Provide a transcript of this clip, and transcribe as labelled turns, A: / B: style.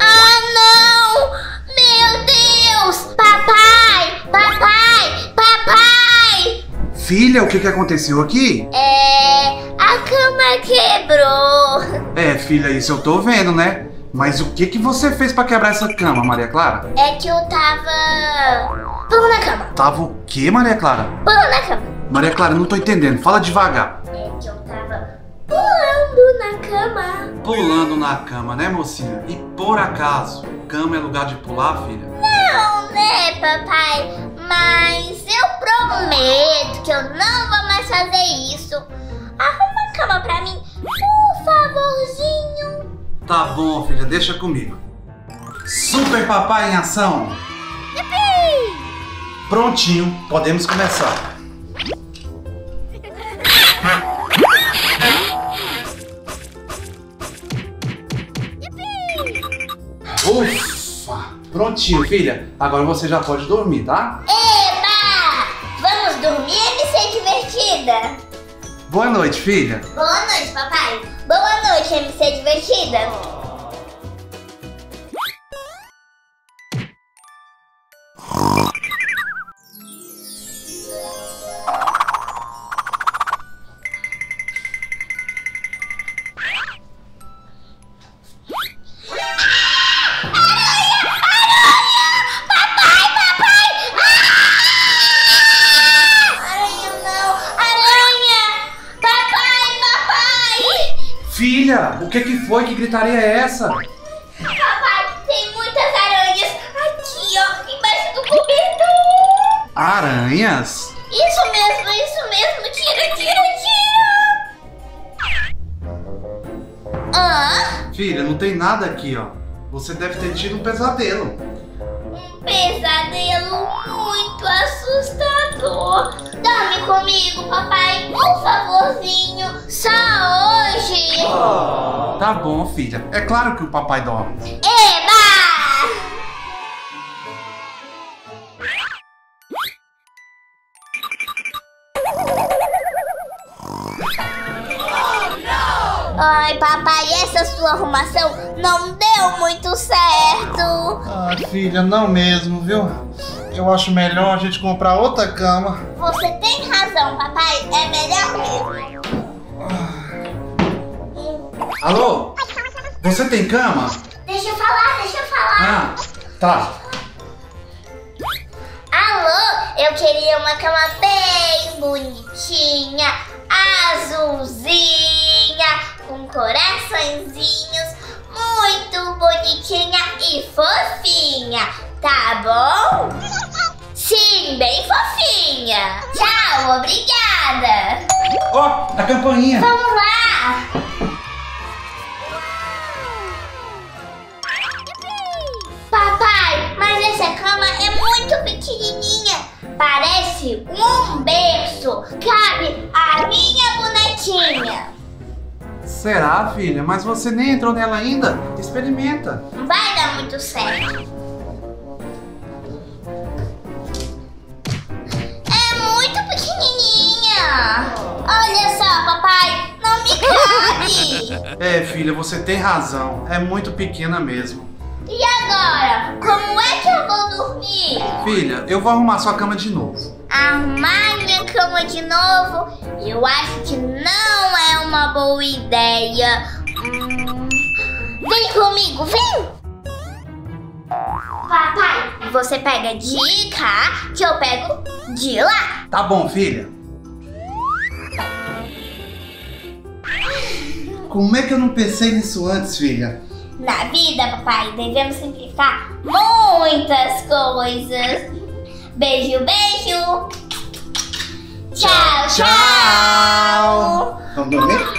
A: Ah, não! Meu Deus! Papai! Papai! Papai! Filha, o que, que aconteceu aqui?
B: É. A cama quebrou.
A: É, filha, isso eu tô vendo, né? Mas o que que você fez pra quebrar essa cama, Maria Clara?
B: É que eu tava. Pulando na cama.
A: Tava o quê, Maria Clara?
B: Pulando na cama.
A: Maria Clara, não tô entendendo. Fala devagar.
B: É que eu tava pulando na cama.
A: Pulando na cama, né, mocinha? E por acaso, cama é lugar de pular, filha?
B: Não, né, papai? Mas eu prometo que eu não vou mais fazer isso. Arruma a cama pra mim, por favorzinho.
A: Tá bom, filha, deixa comigo. Super Papai em ação! Prontinho, podemos começar. Ufa! Prontinho, filha. Agora você já pode dormir, tá?
B: Eba! Vamos dormir e ser divertida.
A: Boa noite, filha.
B: Boa noite, papai. Boa noite, MC Divertida.
A: Filha, o que que foi? Que gritaria é essa?
B: Papai, tem muitas aranhas aqui, ó, embaixo do cobertor.
A: Aranhas?
B: Isso mesmo, isso mesmo. Tira, tira, tira. Ah,
A: Filha, não tem nada aqui, ó. Você deve ter tido um pesadelo.
B: um pesadelo muito assustador. Dorme comigo, papai, por favorzinho. Só
A: Tá bom, filha. É claro que o papai dorme.
B: Eba! Ai, papai, essa sua arrumação não deu muito certo.
A: Ah, filha, não mesmo, viu? Eu acho melhor a gente comprar outra cama.
B: Você tem razão, papai. É melhor mesmo.
A: Alô? Você tem cama?
B: Deixa eu falar, deixa eu falar.
A: Ah, tá.
B: Alô, eu queria uma cama bem bonitinha, azulzinha, com coraçõezinhos, muito bonitinha e fofinha, tá bom? Sim, bem fofinha. Tchau, obrigada.
A: Ó, a campainha.
B: Vamos lá. Um berço. Cabe a minha bonequinha.
A: Será, filha? Mas você nem entrou nela ainda? Experimenta.
B: Não vai dar muito certo. É muito pequenininha. Olha só, papai, não me cabe.
A: É, filha, você tem razão. É muito pequena mesmo.
B: E agora? Como é que eu vou dormir?
A: Filha, eu vou arrumar sua cama de novo.
B: Arrumar minha cama de novo? Eu acho que não é uma boa ideia. Hum, Vem comigo, vem! Papai, você pega de cá que eu pego de lá.
A: Tá bom, filha. Como é que eu não pensei nisso antes, filha?
B: Na vida, papai, devemos simplificar muitas coisas. Beijo, beijo. Tchau, tchau.
A: Vamos dormir?